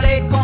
fare con.